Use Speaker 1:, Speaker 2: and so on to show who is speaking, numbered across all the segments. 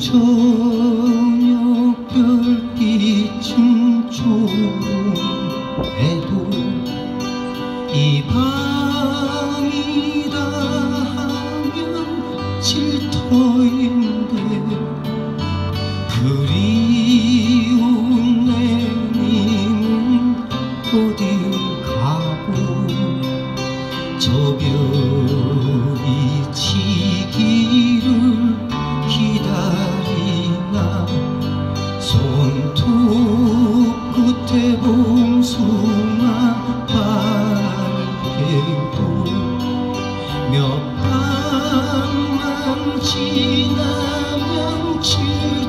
Speaker 1: 저녁별 지나면 지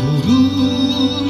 Speaker 1: Gurur